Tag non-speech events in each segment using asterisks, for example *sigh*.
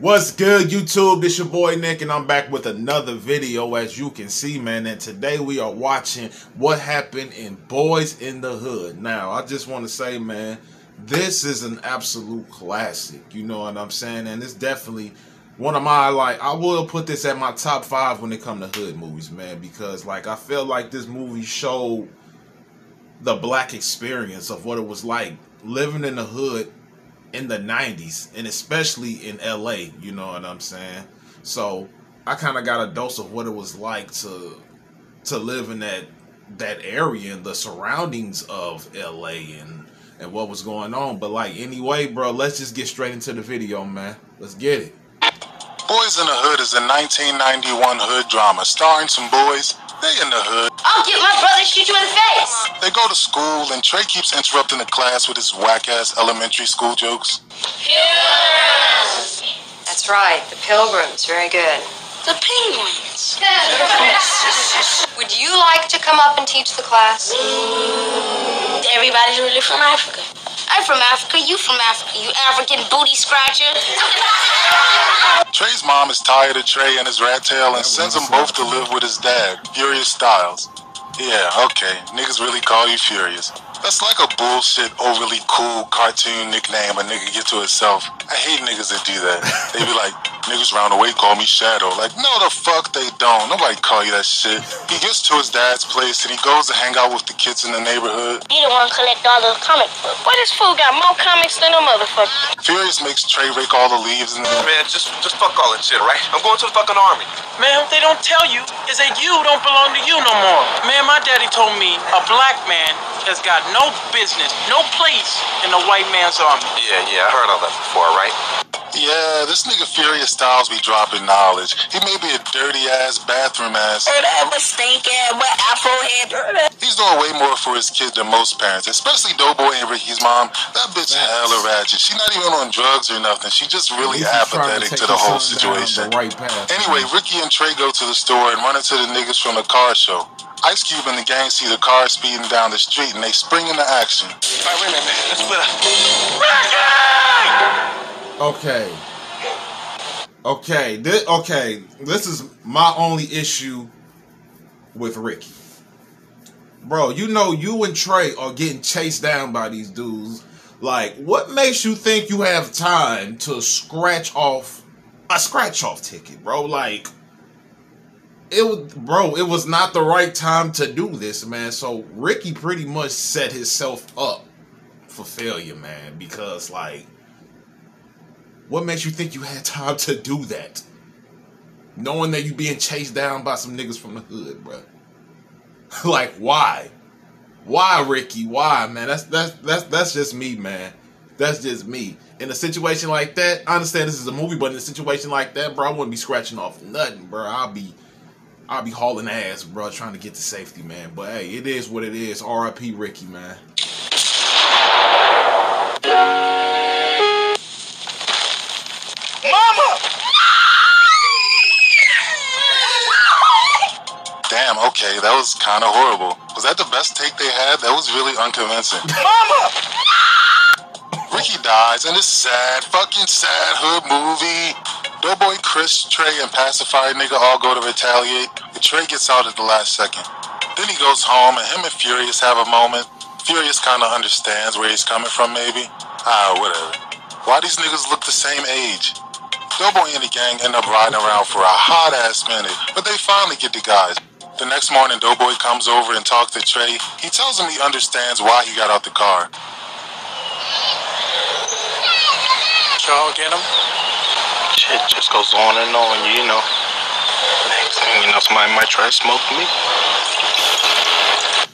What's good, YouTube? This your boy Nick, and I'm back with another video, as you can see, man. And today we are watching what happened in Boyz n the Hood. Now, I just want to say, man, this is an absolute classic. You know what I'm saying? And it's definitely one of my like. I will put this at my top five when it come to hood movies, man, because like I feel like this movie showed the black experience of what it was like living in the hood in the 90s and especially in LA, you know what I'm saying? So, I kind of got a dose of what it was like to to live in that that area and the surroundings of LA and and what was going on. But like anyway, bro, let's just get straight into the video, man. Let's get it. Boyz n the Hood is a 1991 hood drama starring some boys. They in the hood. I'll get my brother shoot you in the face. They go to school and Tre keeps interrupting the class with his whack ass elementary school jokes. Pilgrims! That's right, the Pilgrims. Very good. The penguins. *laughs* Would you like to come up and teach the class? Everybody's really from Africa. I'm from Africa. You from Africa. You African booty scratcher. *laughs* Tre's mom is tired of Tre and his rat tail and sends them both to live with his dad, Furious Styles. Yeah, okay. Niggas really call you Furious. That's like a bullshit, overly cool cartoon nickname a nigga get to himself. I hate niggas that do that. *laughs* They be like, niggas round the way call me Shadow. Like, no the fuck they don't. Nobody call you that shit. He gets to his dad's place and he goes to hang out with the kids in the neighborhood. You the one collect all the comic books. Why this fool got more comics than a motherfucker? Furious makes Tre rake all the leaves and Man, just just fuck all that shit, right? I'm going to the fucking army. Man, what they don't tell you is that you don't belong to you no more. Man, my daddy told me a black man has got no business, no place in the white man's army. Yeah, yeah, I heard all that before, right? Yeah, this nigga Furious Styles be dropping knowledge. He may be a dirty ass, bathroom ass. That was stinking with afro head. He's doing way more for his kid than most parents, especially Doughboy and Ricky's mom. That bitch hella ratchet. She's not even on drugs or nothing. She just really He's apathetic take to the whole situation. The right path, Anyway. Ricky and Tre go to the store and run into the niggas from the car show. Ice Cube and the gang see the car speeding down the street and they spring into action. All right, wait a minute. man. Let's split up. Okay. Okay. This, okay. This is my only issue with Ricky. Bro, you know you and Tre are getting chased down by these dudes. Like, what makes you think you have time to scratch off a scratch off ticket, bro? Like, it was, bro. It was not the right time to do this, man. So Ricky pretty much set himself up for failure, man. Because like, what makes you think you had time to do that? Knowing that you being chased down by some niggas from the hood, bro. *laughs* like, why? Why, Ricky? Why, man? That's that's that's that's just me, man. That's just me. In a situation like that, I understand this is a movie, but in a situation like that, bro, I wouldn't be scratching off nothing, bro. I'll be I'll be hauling ass, bro, trying to get to safety, man. But hey, it is what it is. R.I.P. Ricky, man. Mama! Damn, okay, that was kind of horrible. Was that the best take they had? That was really unconvincing. Mama! Ricky dies in this sad, fucking sad hood movie. Doughboy, Chris, Tre, and Pacifier nigga all go to retaliate, but Tre gets out at the last second. Then he goes home, and him and Furious have a moment. Furious kind of understands where he's coming from, maybe. Ah, whatever. Why these niggas look the same age? Doughboy and the gang end up riding around for a hot ass minute, but they finally get the guys. The next morning, Doughboy comes over and talks to Tre. He tells him he understands why he got out the car. Y'all get him? Shit just goes on and on, you know. Next thing you know, somebody might try to smoke me.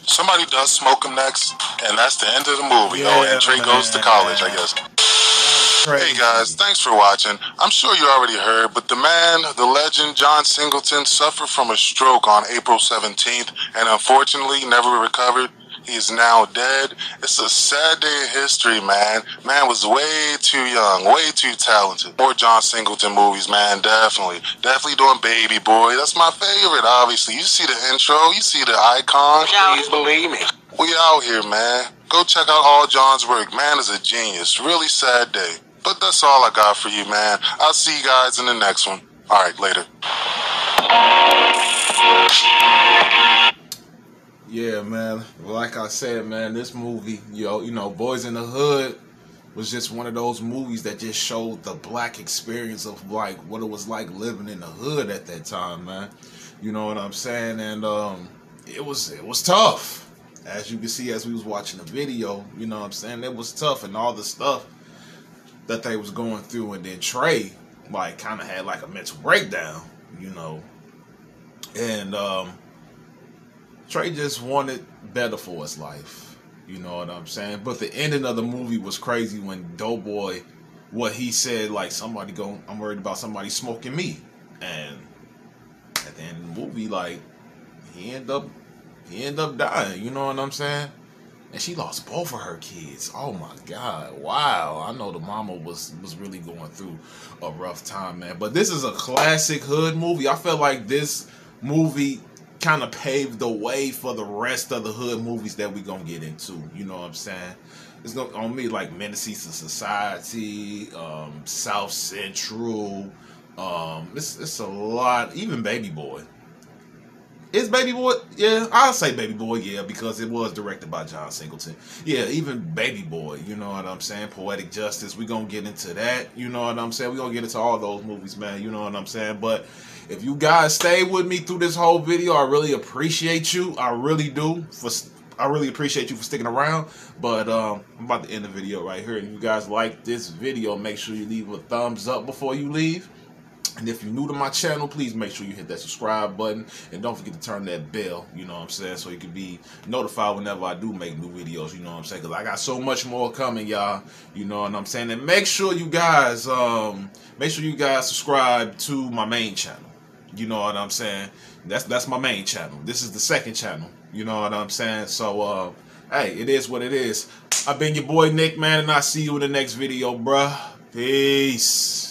Somebody does smoke him next, and that's the end of the movie. oh, Yeah, and Tre goes to college, I guess. Hey guys, thanks for watching. I'm sure you already heard, but the man, the legend, John Singleton, suffered from a stroke on April 17th and unfortunately never recovered. He is now dead. It's a sad day in history, man. Man was way too young, way too talented. More John Singleton movies, man, definitely. Definitely doing Baby Boy. That's my favorite, obviously. You see the intro, you see the icon. Please believe me. We out here, man. Go check out all John's work. Man is a genius. Really sad day. But that's all I got for you, man. I'll see you guys in the next one. All right, later. Yeah, man. Like I said, man, this movie, yo, you know, Boyz n the Hood was just one of those movies that just showed the black experience of like what it was like living in the hood at that time, man. You know what I'm saying? And um it was it was tough. As you can see as we was watching the video, you know what I'm saying? It was tough and all the stuff that they was going through and then Tre like kind of had like a mental breakdown, you know. And um Tre just wanted better for his life. You know what I'm saying? But the ending of the movie was crazy when Doughboy, what he said, like somebody go, I'm worried about somebody smoking me, and at the end of the movie, like he ended up, he ended up dying. You know what I'm saying? And she lost both of her kids. Oh my God! Wow, I know the mama was was really going through a rough time, man. But this is a classic hood movie. I felt like this movie kind of paved the way for the rest of the hood movies that we gonna get into. You know what I'm saying? It's gonna on me like Menaces to Society, um, South Central. Um, it's it's a lot. Even Baby Boy. Is Baby Boy? Yeah, I'll say Baby Boy. Yeah, because it was directed by John Singleton. Yeah, even Baby Boy. You know what I'm saying? Poetic Justice. We gonna get into that. You know what I'm saying? We gonna get into all those movies, man. You know what I'm saying? But if you guys stay with me through this whole video, I really appreciate you. I really do. For I really appreciate you for sticking around. But um, I'm about to end the video right here. And you guys like this video, make sure you leave a thumbs up before you leave. And if you're new to my channel, please make sure you hit that subscribe button. And don't forget to turn that bell, you know what I'm saying? So you can be notified whenever I do make new videos, you know what I'm saying? Because I got so much more coming, y'all. You know what I'm saying? And make sure you guys, um, make sure you guys subscribe to my main channel. You know what I'm saying? That's that's my main channel. This is the second channel. You know what I'm saying? So, uh, hey, it is what it is. I've been your boy Nick, man, and I'll see you in the next video, bruh. Peace.